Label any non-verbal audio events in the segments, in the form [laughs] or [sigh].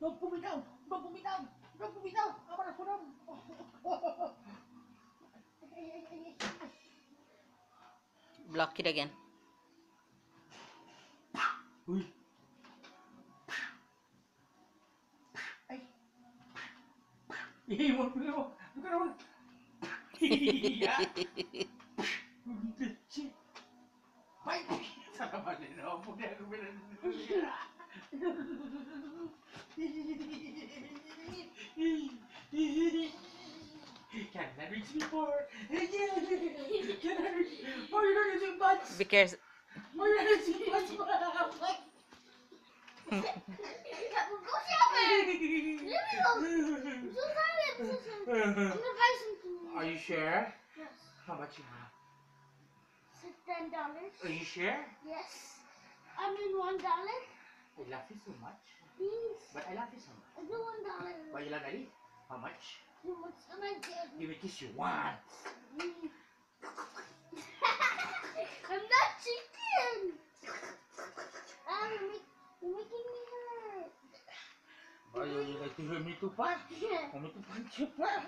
Huwag bumitaw! Huwag bumitaw! Huwag bumitaw! Amara ko lang! [laughs] Block it again. Uy! Ay! Iiwan ko naman! Huwag ka naman! [laughs] Ay! Sarap na naman! Huwag na naman! Ako pinag- Can I before? Can I reach? Oh, you're not reaching much! Be careful. Oh, you're not reaching much! Go shopping! Leave me alone. I'm so tired. I'm so tired. I'm gonna buy something. Are you sure? Yes. How much you have? Ten dollars. Are you sure? Yes. I mean one dollar. I love you so much. Please. But I love you so much. I do one dollar. Why you love Daddy? How much? How much can I get? Give me a kiss you want. I'm not chicken. Ah, you're, make, you're making me hurt. Why you like to hear me too fast? Want me to punch you fast?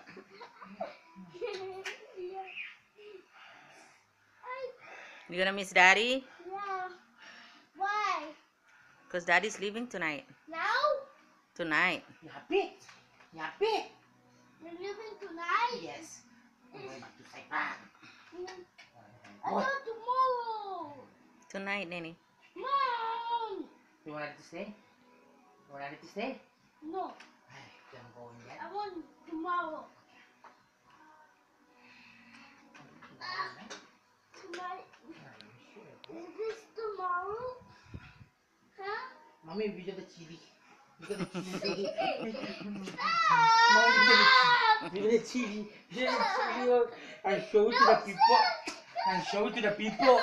yeah. I, You gonna miss daddy? yeah. Why? Because daddy's leaving tonight. Now? Tonight. Yapit! Yapit! You're leaving tonight? Yes. I'm going back to Saipan. I thought tomorrow. Tonight, Nene. Mom! You want to stay? You want to stay? No, Ay, then I'm going yet. I want tomorrow. Tonight. Is this tomorrow? Huh? Mommy, we got the chili. Chili. Stop! We got the chili. We got the chili. I show it to the people. I show it to the people.